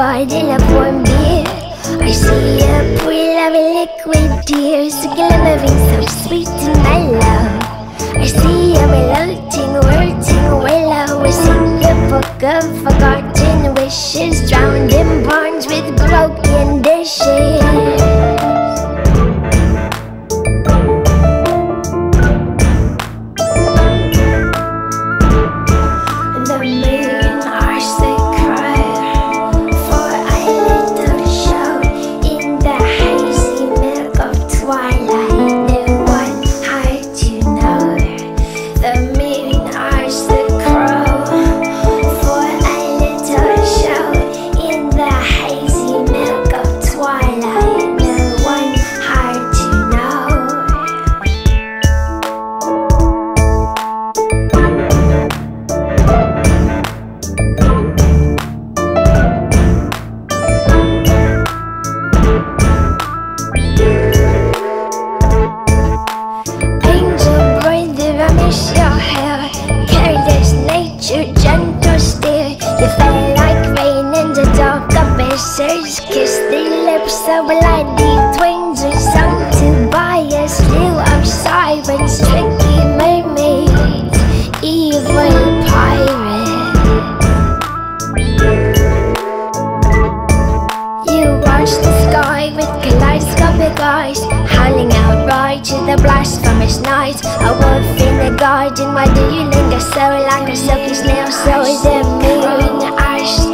close the car, I warm beer. I see a pool of liquid tears, glimmering so sweet and mellow. I see a melting, wilting willow, a single book of forgotten wishes, drowned in ponds with broken dishes. fell like rain in the dark abysses, kiss the lips of bloody Twins are something a slew of sirens, trick summer's night a wolf in the garden Why do you linger so like a silky snail? So is it me I. the?